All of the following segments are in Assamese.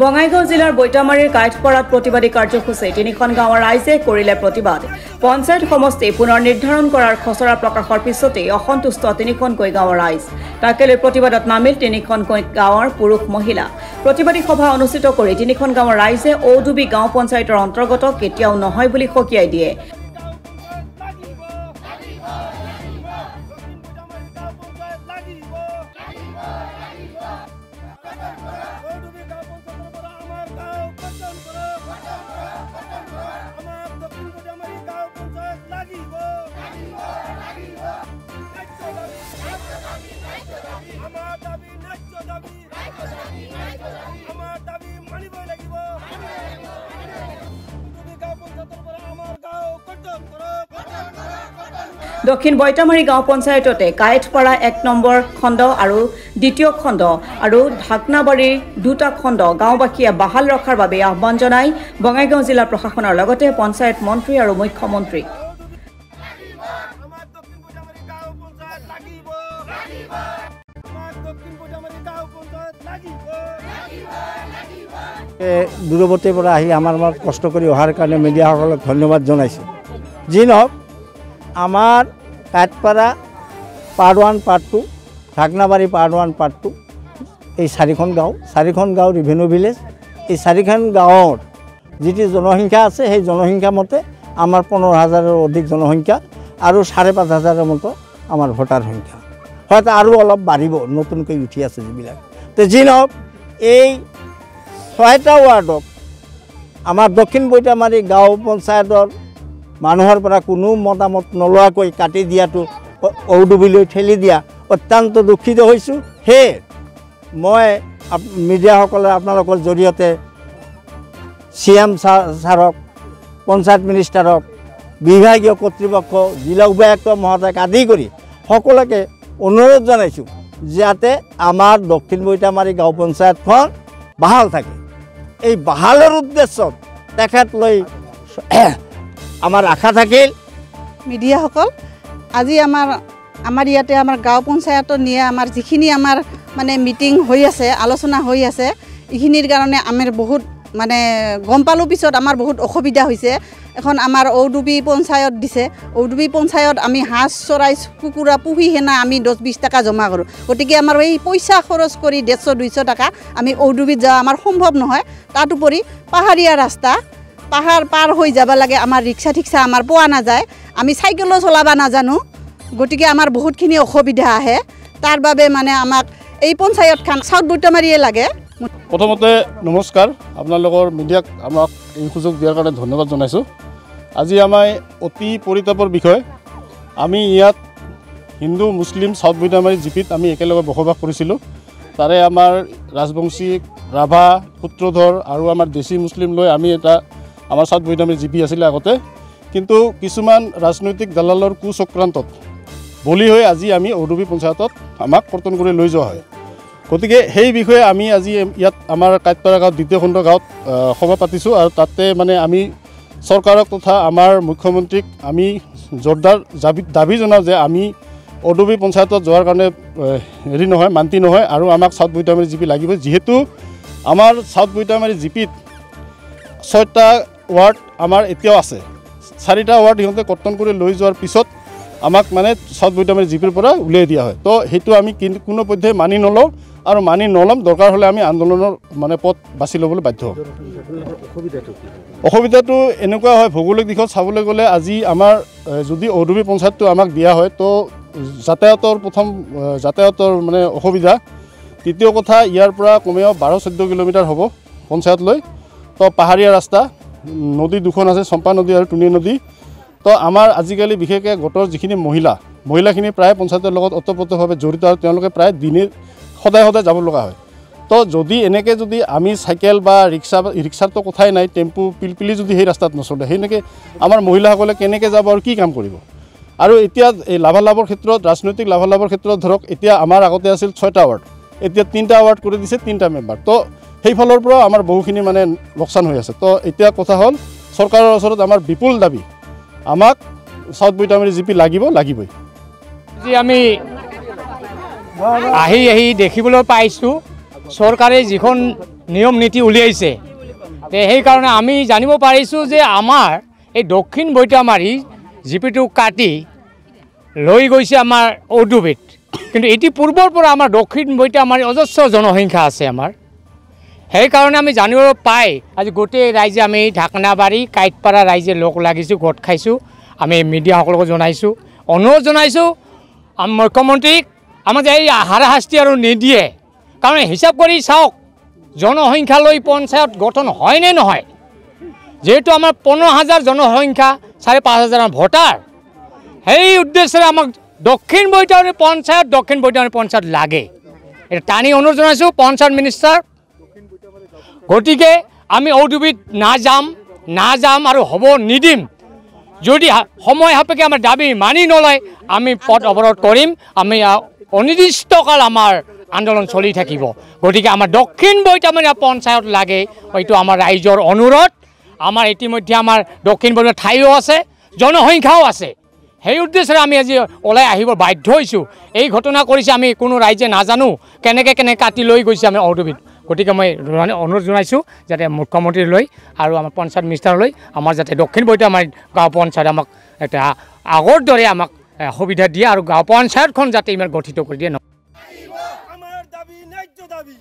বঙাইগাঁও জিলাৰ বৈতামাৰীৰ কাইটপাৰাত প্ৰতিবাদী কাৰ্যসূচী তিনিখন গাঁৱৰ ৰাইজে কৰিলে প্ৰতিবাদ। পঞ্চায়ত সমষ্টি পুনৰ নিৰ্ধাৰণ কৰাৰ খচৰা প্ৰকাশৰ পিছতেই অসন্তুষ্ট তিনিখনকৈ গাঁৱৰ ৰাইজ। তাকে লৈ প্ৰতিবাদত নামিল তিনিখনকৈ গাঁৱৰ পুৰুষ মহিলা। প্ৰতিবাদী সভা অনুষ্ঠিত কৰি তিনিখন গাঁৱৰ ৰাইজে ঔডুবি গাঁও পঞ্চায়তৰ অন্তৰ্গত কেতিয়াও নহয় বুলি সকীয়াই দিয়ে। দক্ষিণ বৈতামাৰী গাঁও পঞ্চায়ততে কায়েটপাৰা এক নম্বৰ খণ্ড আৰু দ্বিতীয় খণ্ড আৰু ঢাকনাবাৰীৰ দুটা খণ্ড গাঁওবাসীয়ে বাহাল ৰখাৰ বাবে আহ্বান জনাই বঙাইগাঁও জিলা প্ৰশাসনৰ লগতে পঞ্চায়ত মন্ত্ৰী আৰু মুখ্যমন্ত্ৰীক। দূৰৱৰ্তীৰ পৰা আহি আমাৰ মাজত কষ্ট কৰি অহাৰ কাৰণে মিডিয়াসকলক ধন্যবাদ জনাইছোঁ। যি নহওক আমাৰ Kathpara part one part two Dhaknabari part one part two এই চাৰিখন গাঁও চাৰিখন গাঁও ৰিভেনিউ ভিলেজ এই চাৰিখন গাঁৱৰ যিটো জনসংখ্যা আছে সেই জনসংখ্যা মতে আমাৰ পোন্ধৰ হাজাৰৰ অধিক জনসংখ্যা আৰু চাৰে পাঁচ হাজাৰৰ মতো আমাৰ ভোটাৰ সংখ্যা। হয়তো আৰু অলপ বাঢ়িব নতুনকৈ উঠি আছে যিবিলাক। তো যি নহওক এই ছয়টা ৱাৰ্ডক আমাৰ দক্ষিণ বৈতামাৰী গাঁও পঞ্চায়তৰ মানুহৰ পৰা কোনো মতামত নোলোৱাকৈ কাটি দিয়াটো ঔডুবিলৈ ঠেলি দিয়া অত্যন্ত দুখিত হৈছোঁ। সেয়ে মই মিডিয়াসকলে আপোনালোকৰ জৰিয়তে চি এম ছাৰক পঞ্চায়ত মিনিষ্টাৰক বিভাগীয় কৰ্তৃপক্ষ জিলা উপায়ুক্ত মহোদয়ক আদি কৰি সকলোকে অনুৰোধ জনাইছোঁ যাতে আমাৰ দক্ষিণ বৈতামাৰী গাঁও পঞ্চায়তখন বাহাল থাকে। এই বাহালৰ উদ্দেশ্যত তেখেতলৈ আমাৰ আশা থাকিল। মিডিয়াসকল আজি আমাৰ আমাৰ ইয়াতে আমাৰ গাঁও পঞ্চায়তত নিয়ে আমাৰ যিখিনি আমাৰ মানে মিটিং হৈ আছে আলোচনা হৈ আছে এইখিনিৰ কাৰণে আমাৰ বহুত মানে গম পালোঁ পিছত আমাৰ বহুত অসুবিধা হৈছে। এখন আমাৰ ঔডুবি পঞ্চায়ত দিছে। ঔডুবি পঞ্চায়ত আমি হাঁহ চৰাই কুকুৰা পুহি সেনা আমি দহ বিছ টকা জমা কৰোঁ। গতিকে আমাৰ এই পইচা খৰচ কৰি ডেৰশ দুইশ টকা আমি ঔডুবিত যোৱা আমাৰ সম্ভৱ নহয়। তাৰোপৰি পাহাৰীয়া ৰাস্তা পাহাৰ পাৰ হৈ যাব লাগে আমাৰ ৰিক্সা ঠিক্সা আমাৰ পোৱা নাযায় আমি চাইকেলো চলাব নাজানো গতিকে আমাৰ বহুতখিনি অসুবিধা আহে তাৰ বাবে মানে আমাক এই পঞ্চায়তখন চাউথ বৈতমাৰীয়ে লাগে। প্ৰথমতে নমস্কাৰ আপোনালোকৰ মিডিয়াক আমাক এই সুযোগ দিয়াৰ কাৰণে ধন্যবাদ জনাইছোঁ। আজি আমাৰ অতি পৰিতাপৰ বিষয় আমি ইয়াত হিন্দু মুছলিম চাউথ বৈতামাৰী জিপিত আমি একেলগে বসবাস কৰিছিলোঁ। তাৰে আমাৰ ৰাজবংশী ৰাভা সূত্ৰধৰ আৰু আমাৰ দেশী মুছলিম লৈ আমি এটা আমাৰ চাউথ বৈতামাৰী জিপি আছিলে আগতে। কিন্তু কিছুমান ৰাজনৈতিক দালালৰ কুচক্ৰান্তত বলি হৈ আজি আমি ঔডুবি পঞ্চায়তত আমাক কৰ্তন কৰি লৈ যোৱা হয়। গতিকে সেই বিষয়ে আমি আজি ইয়াত আমাৰ কাইটপাৰা গাঁৱত দ্বিতীয় খণ্ড গাঁৱত সভা পাতিছোঁ আৰু তাতে মানে আমি চৰকাৰক তথা আমাৰ মুখ্যমন্ত্ৰীক আমি জোৰদাৰ দাবী দাবী জনাওঁ যে আমি অদবী পঞ্চায়তত যোৱাৰ কাৰণে হেৰি নহয় মান্তি নহয় আৰু আমাক চাউথ বৈতামাৰী জিপি লাগিব। যিহেতু আমাৰ চাউথ বৈতামাৰী জিপিত ছয়টা ৱাৰ্ড আমাৰ এতিয়াও আছে। চাৰিটা ৱাৰ্ড সিহঁতে কৰ্তন কৰি লৈ যোৱাৰ পিছত আমাক মানে চাউথ বৈতামাৰী জিপিৰ পৰা উলিয়াই দিয়া হয়। তো সেইটো আমি কোনো পধ্যে মানি নলওঁ আৰু মানি নল'ম দৰকাৰ হ'লে আমি আন্দোলনৰ মানে পথ বাছি ল'বলৈ বাধ্য হ'ম। অসুবিধাটো এনেকুৱা হয় ভৌগোলিক দিশত চাবলৈ গ'লে আজি আমাৰ যদি ঔডুবি পঞ্চায়তটো আমাক দিয়া হয় তো যাতায়াতৰ প্ৰথম যাতায়াতৰ মানে অসুবিধা। দ্বিতীয় কথা ইয়াৰ পৰা কমেও বাৰ চৈধ্য কিলোমিটাৰ হ'ব পঞ্চায়তলৈ। তো পাহাৰীয়া ৰাস্তা নদী দুখন আছে চম্পা নদী আৰু তুনি নদী। তো আমাৰ আজিকালি বিশেষকৈ গোটৰ যিখিনি মহিলা মহিলাখিনি প্ৰায় পঞ্চায়তৰ লগত ওতপ্ৰোতভাৱে জড়িত আৰু তেওঁলোকে প্ৰায় দিনে সদায় সদায় যাব লগা হয়। তো যদি এনেকৈ যদি আমি চাইকেল বা ৰিক্সা ৰিক্সাৰতো কথাই নাই টেম্পু পিলপিলি যদি সেই ৰাস্তাত নচলে সেনেকৈ আমাৰ মহিলাসকলে কেনেকৈ যাব আৰু কি কাম কৰিব? আৰু এতিয়া এই লাভালাভৰ ক্ষেত্ৰত ৰাজনৈতিক লাভালাভৰ ক্ষেত্ৰত ধৰক এতিয়া আমাৰ আগতে আছিল ছয়টা ৱাৰ্ড। এতিয়া তিনিটা ৱাৰ্ড কৰি দিছে তিনিটা মেম্বাৰ তো সেইফালৰ পৰাও আমাৰ বহুখিনি মানে লোকচান হৈ আছে। তো এতিয়া কথা হ'ল চৰকাৰৰ ওচৰত আমাৰ বিপুল দাবী। আমাক চাউথ বৈতামাৰী জি পি লাগিব লাগিবই। আজি আমি আহি আহি দেখিবলৈ পাইছোঁ চৰকাৰে যিখন নিয়ম নীতি উলিয়াইছে। সেইকাৰণে আমি জানিব পাৰিছোঁ যে আমাৰ এই দক্ষিণ বৈতামাৰী জিপিটো কাটি লৈ গৈছে আমাৰ ঔদ্যোগিক কিন্তু এটি পূৰ্বৰ পৰা আমাৰ দক্ষিণ বৈতামাৰী অজস্ৰ জনসংখ্যা আছে আমাৰ। সেইকাৰণে আমি জানিব পাই আজি গোটেই ৰাইজে আমি ঢাকনাবাৰী কাঁইটপাৰা ৰাইজে লগ লাগিছোঁ গোট খাইছোঁ আমি মিডিয়াসকলকো জনাইছোঁ অনুৰোধ জনাইছোঁ মুখ্যমন্ত্ৰীক আমাক যে এই হাৰাশাস্তি আৰু নিদিয়ে কাৰণ হিচাপ কৰি চাওক জনসংখ্যা লৈ পঞ্চায়ত গঠন হয়নে নহয়? যিহেতু আমাৰ পোন্ধৰ হাজাৰ জনসংখ্যা চাৰে পাঁচ হাজাৰ ভোটাৰ সেই উদ্দেশ্যেৰে আমাক দক্ষিণ বৈতৰণী পঞ্চায়ত দক্ষিণ বৈতৰণী পঞ্চায়ত লাগে। এতিয়া টানি অনুৰোধ জনাইছোঁ পঞ্চায়ত মিনিষ্টাৰ গতিকে আমি ঔদ্যোগিক নাযাম নাযাম আৰু হ'ব নিদিম। যদি সময় সাপেক্ষে আমাৰ দাবী মানি নলয় আমি পথ অৱৰোধ কৰিম আমি অনিৰ্দিষ্টকাল আমাৰ আন্দোলন চলি থাকিব। গতিকে আমাৰ দক্ষিণ বৈতামণি পঞ্চায়ত লাগে এইটো আমাৰ ৰাইজৰ অনুৰোধ। আমাৰ ইতিমধ্যে আমাৰ দক্ষিণ বৈতামণি ঠাইও আছে জনসংখ্যাও আছে। সেই উদ্দেশ্যেৰে আমি আজি ওলাই আহিব বাধ্য হৈছোঁ। এই ঘটনা কৰিছে আমি কোনো ৰাইজে নাজানো কেনেকৈ কেনেকৈ কাটি লৈ গৈছে আমি ঔদ্যোগিক গতিকে মই অনুৰোধ জনাইছোঁ যাতে মুখ্যমন্ত্ৰীলৈ আৰু আমাৰ পঞ্চায়ত মিনিষ্টাৰলৈ আমাৰ যাতে দক্ষিণ বৈতামাৰী গাঁও পঞ্চায়ত আমাক এটা আগৰ দৰে আমাক সুবিধা দিয়ে আৰু গাঁও পঞ্চায়তখন যাতে ইমান গঠিত কৰি দিয়ে আমাৰ দাবি ন্যায্য দাবি।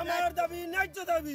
আমাৰ দাবি ন্যায্য দাবি।